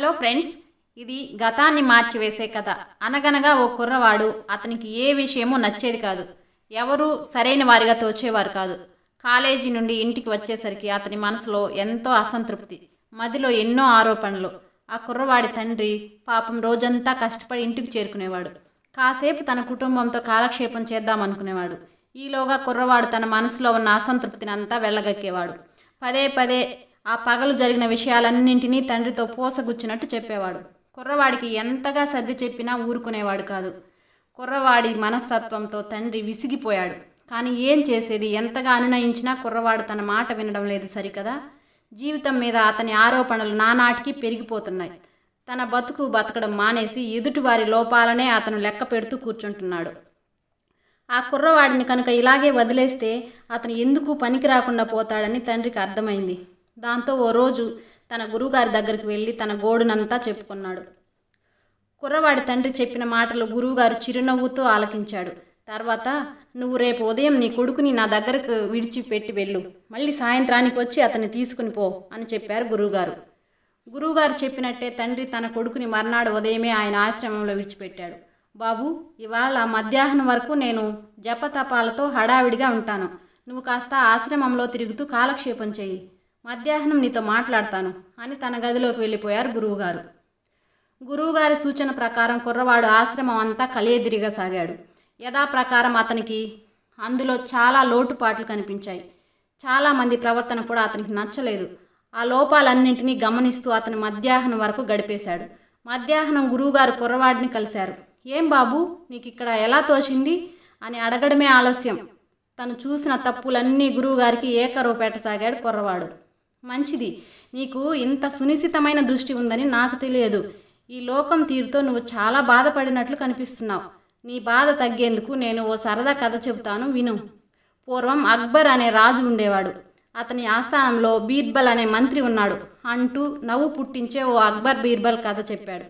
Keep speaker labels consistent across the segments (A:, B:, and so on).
A: Hello friends ఇది గతాన్ని మార్చివేసే కథ. అనగనగా ఓ కుర్రవాడు అతనికి ఏ విషయమూ నచ్చేది కాదు. ఎవరూ సరైన వారిగా తోచేవారు కాదు. కాలేజీ నుండి ఇంటికి వచ్చేసరికి అతని మనసులో ఎంతో అసంతృప్తి మదిలో ఎన్నో ఆరోపణలు. ఆ కుర్రవాడి తండ్రి పాపం రోజంతా కష్టపడి ఇంటికి చేరుకునేవాడు. కాసేపు తన కుటుంబంతో కాలక్షేపం చేద్దామనుకునేవాడు. ఈలోగా కుర్రవాడు తన మనసులో ఉన్న అసంతృప్తిని అంతా వెళ్ళగక్కేవాడు పదే పదే ఆ పగలు జరిగిన విషయాలన్నింటినీ తండ్రితో పోసగుచ్చినట్టు చెప్పేవాడు. కుర్రవాడికి ఎంతగా సర్ది చెప్పినా ఊరుకునేవాడు కాదు. కుర్రవాడి మనస్తత్వంతో తండ్రి విసిగిపోయాడు. కానీ ఏం చేసేది ఎంతగా అనునయించినా కుర్రవాడు తన మాట వినడం లేదు సరికదా? జీవితం మీద అతని ఆరోపణలు నానాటికి పెరిగిపోతున్నాయి. తన బతుకు బతకడం మానేసి ఎదుటివారి లోపాలనే అతను లెక్క పెడుతూ కూర్చుంటున్నాడు. ఆ కుర్రవాడిని కనుక ఇలాగే వదిలేస్తే అతను ఎందుకు పనికి రాకుండా పోతాడని తండ్రికి అర్థమైంది. దాంతో ఓ రోజు తన గురువుగారి దగ్గరికి వెళ్ళి తన గోడునంతా చెప్పుకున్నాడు. కుర్రవాడి తండ్రి చెప్పిన మాటలు గురువుగారు చిరునవ్వుతో ఆలకించాడు. తర్వాత నువ్వు రేపు ఉదయం నీ కొడుకుని నా దగ్గరకు విడిచిపెట్టి వెళ్ళు. మళ్ళీ సాయంత్రానికి వచ్చి అతన్ని తీసుకుని పో అని చెప్పారు గురువుగారు. గురువుగారు చెప్పినట్టే తండ్రి తన కొడుకుని మర్నాడు ఉదయమే ఆయన ఆశ్రమంలో విడిచిపెట్టాడు. బాబు ఇవాళ మధ్యాహ్నం వరకు నేను జపతపాలతో హడావిడిగా ఉంటాను. నువ్వు కాస్త ఆశ్రమంలో తిరుగుతూ కాలక్షేపం చెయ్యి. మధ్యాహ్నం నీతో మాట్లాడతాను అని తన గదిలోకి వెళ్ళిపోయారు గురువుగారు. గురువుగారి సూచన ప్రకారం కుర్రవాడు ఆశ్రమం అంతా కలియదిరిగసాగాడు యథాప్రకారం అతనికి అందులో చాలా లోటుపాట్లు కనిపించాయి. చాలామంది ప్రవర్తన కూడా అతనికి నచ్చలేదు. ఆ లోపాలన్నింటినీ గమనిస్తూ అతను మధ్యాహ్నం వరకు గడిపేశాడు. మధ్యాహ్నం గురువుగారు కుర్రవాడిని కలిశారు. ఏం బాబు నీకు ఇక్కడ ఎలా తోచింది? అని అడగడమే ఆలస్యం. తను చూసిన తప్పులన్నీ గురువుగారికి ఏకరువు పెట్టసాగాడు కుర్రవాడు. మంచిది. నీకు ఇంత సునిశ్చితమైన దృష్టి ఉందని నాకు తెలియదు. ఈ లోకం తీరుతో నువ్వు చాలా బాధపడినట్లు కనిపిస్తున్నావు. నీ బాధ తగ్గేందుకు నేను ఓ సరదా కథ చెబుతాను విను. పూర్వం అక్బర్ అనే రాజు ఉండేవాడు. అతని ఆస్థానంలో బీర్బల్ అనే మంత్రి ఉన్నాడు. అంటూ నవ్వు పుట్టించే ఓ అక్బర్ బీర్బల్ కథ చెప్పాడు.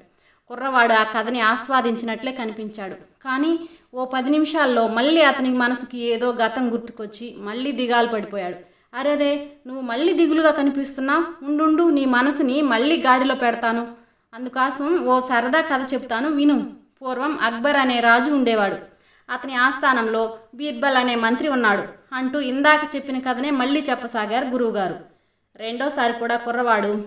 A: కుర్రవాడు ఆ కథని ఆస్వాదించినట్లే కనిపించాడు. కానీ ఓ పది నిమిషాల్లో మళ్ళీ అతని మనసుకి ఏదో గతం గుర్తుకొచ్చి మళ్ళీ దిగాలు పడిపోయాడు. అరెరే నువ్వు మళ్ళీ దిగులుగా కనిపిస్తున్నావు ఉండుండు నీ మనసుని మళ్ళీ గాడిలో పెడతాను. అందుకోసం ఓ సరదా కథ చెప్తాను విను. పూర్వం అక్బర్ అనే రాజు ఉండేవాడు. అతని ఆస్థానంలో బీర్బల్ అనే మంత్రి ఉన్నాడు. అంటూ ఇందాక చెప్పిన కథనే మళ్ళీ చెప్పసాగారు గురువుగారు. రెండోసారి కూడా కుర్రవాడు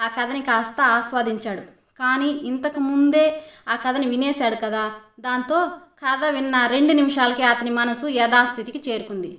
A: ఆ కథని కాస్త ఆస్వాదించాడు. కానీ ఇంతకు ముందే ఆ కథని వినేశాడు కదా. దాంతో కథ విన్న రెండు నిమిషాలకే అతని మనసు యథాస్థితికి చేరుకుంది.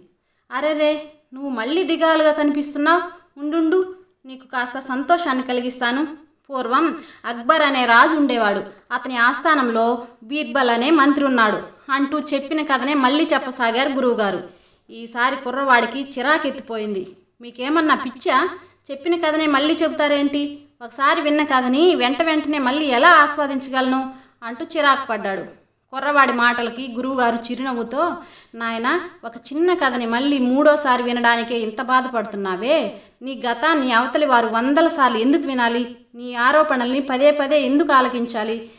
A: అరెరే నువ్వు మళ్ళీ దిగాలుగా కనిపిస్తున్నావు ఉండుండు. నీకు కాస్త సంతోషాన్ని కలిగిస్తాను. పూర్వం అక్బర్ అనే రాజు ఉండేవాడు. అతని ఆస్థానంలో బీర్బల్ అనే మంత్రి ఉన్నాడు. అంటూ చెప్పిన కథనే మళ్ళీ చెప్పసాగారు గురువుగారు. ఈసారి కుర్రవాడికి చిరాకెత్తిపోయింది మీకేమన్నా పిచ్చా? చెప్పిన కథనే మళ్ళీ చెబుతారేంటి? ఒకసారి విన్న కథని వెంట వెంటనే మళ్ళీ ఎలా ఆస్వాదించగలను? అంటూ చిరాకు పడ్డాడు. కుర్రవాడి మాటలకి గురువుగారు చిరునవ్వుతో నాయన ఒక చిన్న కథని మళ్ళీ మూడోసారి వినడానికే ఇంత బాధపడుతున్నావే? నీ గతాన్ని అవతలి వారు వందల సార్లు ఎందుకు వినాలి? నీ ఆరోపణల్ని పదే పదే ఎందుకు ఆలకించాలి?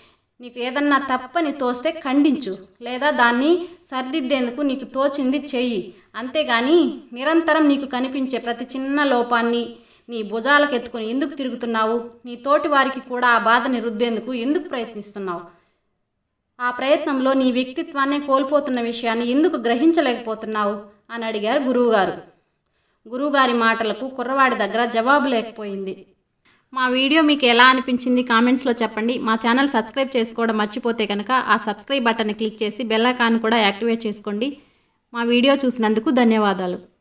A: నీకు ఏదన్నా తప్పని తోస్తే ఖండించు లేదా దాన్ని సరిదిద్దేందుకు నీకు తోచింది చెయ్యి. అంతేగాని నిరంతరం నీకు కనిపించే ప్రతి చిన్న లోపాన్ని నీ భుజాలకు ఎత్తుకుని ఎందుకు తిరుగుతున్నావు? నీ తోటి వారికి కూడా ఆ బాధని రుద్దేందుకు ఎందుకు ప్రయత్నిస్తున్నావు? ఆ ప్రయత్నంలో నీ వ్యక్తిత్వాన్నే కోల్పోతున్న విషయాన్ని ఎందుకు గ్రహించలేకపోతున్నావు? అని అడిగారు గురువుగారు. గురువుగారి మాటలకు కుర్రవాడి దగ్గర జవాబు లేకపోయింది. మా వీడియో మీకు ఎలా అనిపించింది కామెంట్స్లో చెప్పండి. మా ఛానల్ సబ్స్క్రైబ్ చేసుకోవడం మర్చిపోతే కనుక ఆ సబ్స్క్రైబ్ బటన్ క్లిక్ చేసి బెల్ ఐకాన్ కూడా యాక్టివేట్ చేసుకోండి. మా వీడియో చూసినందుకు ధన్యవాదాలు.